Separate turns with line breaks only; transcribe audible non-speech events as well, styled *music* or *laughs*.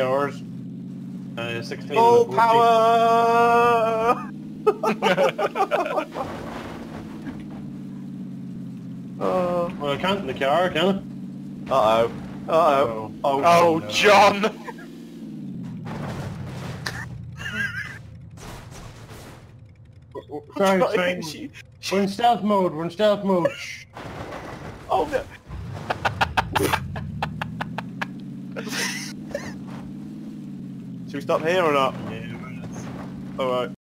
hours. Uh, 16
Full power! oh. *laughs*
Well, I can't in the car, can I?
Uh oh. Uh
I?
oh. Oh,
Oh,
no.
John! *laughs*
Sorry, sorry.
even she-
We're in stealth mode, we're in stealth mode. Shh. *laughs*
Oh no. Should we stop here or not?
Yeah.
Alright.